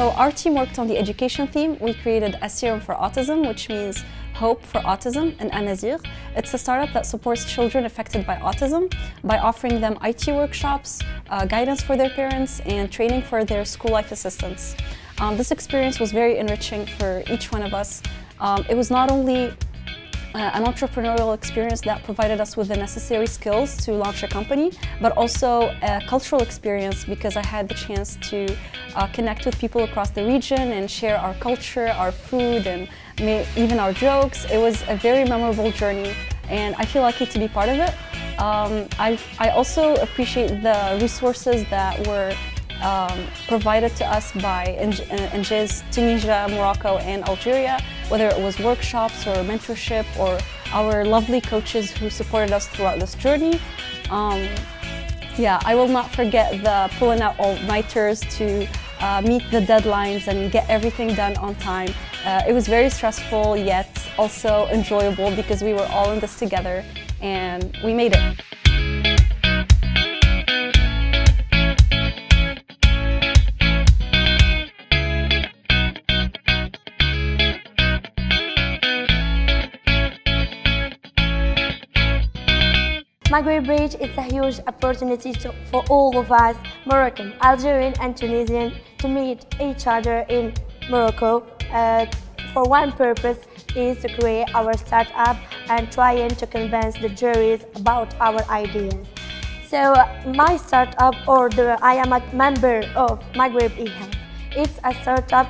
So our team worked on the education theme. We created Asirum for Autism, which means Hope for Autism and Anazir. It's a startup that supports children affected by autism by offering them IT workshops, uh, guidance for their parents, and training for their school life assistants. Um, this experience was very enriching for each one of us. Um, it was not only uh, an entrepreneurial experience that provided us with the necessary skills to launch a company, but also a cultural experience because I had the chance to uh, connect with people across the region and share our culture, our food, and even our jokes. It was a very memorable journey, and I feel lucky to be part of it. Um, I, I also appreciate the resources that were um, provided to us by Injaz, Tunisia, Morocco, and Algeria, whether it was workshops or mentorship or our lovely coaches who supported us throughout this journey. Um, yeah, I will not forget the pulling out all-nighters to uh, meet the deadlines and get everything done on time. Uh, it was very stressful, yet also enjoyable because we were all in this together and we made it. Maghreb Bridge is a huge opportunity to, for all of us, Moroccan, Algerian and Tunisian, to meet each other in Morocco uh, for one purpose is to create our startup and trying to convince the juries about our ideas. So my startup or the, I am a member of Maghreb eHealth. It's a startup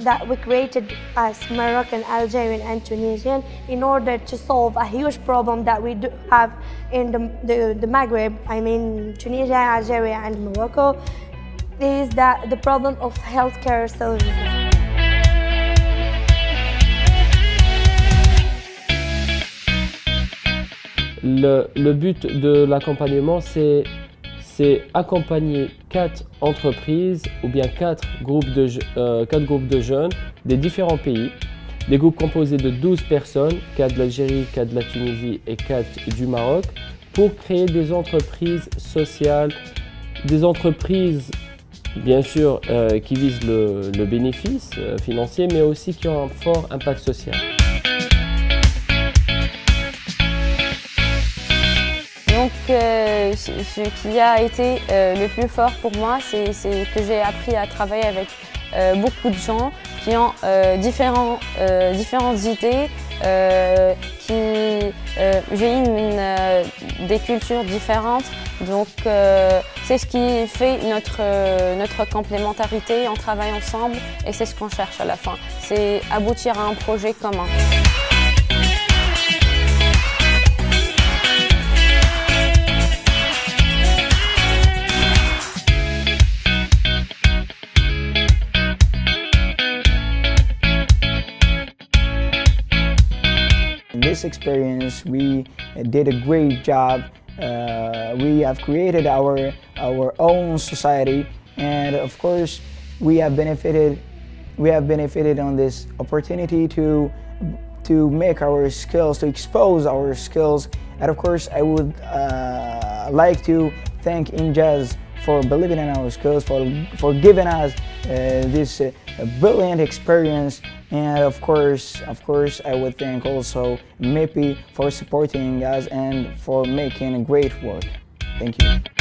that we created as Moroccan, Algerian and Tunisian in order to solve a huge problem that we do have in the, the, the Maghreb, I mean Tunisia, Algeria and Morocco, is that the problem of healthcare services. Le, le but de l'accompagnement, c'est c'est accompagner quatre entreprises ou bien quatre groupes, de, euh, quatre groupes de jeunes des différents pays, des groupes composés de 12 personnes, 4 de l'Algérie, 4 de la Tunisie et 4 du Maroc, pour créer des entreprises sociales, des entreprises bien sûr euh, qui visent le, le bénéfice euh, financier, mais aussi qui ont un fort impact social. Donc euh, ce qui a été euh, le plus fort pour moi, c'est que j'ai appris à travailler avec euh, beaucoup de gens qui ont différents, différentes idées, qui j'ai des cultures différentes. Donc c'est ce qui fait notre, notre complémentarité, on travaille ensemble et c'est ce qu'on cherche à la fin. C'est aboutir à un projet commun. This experience, we did a great job. Uh, we have created our, our own society and of course we have benefited we have benefited on this opportunity to to make our skills to expose our skills and of course I would uh, like to thank Injaz for believing in our skills, for, for giving us uh, this uh, brilliant experience. And of course, of course, I would thank also MEPI for supporting us and for making a great work. Thank you.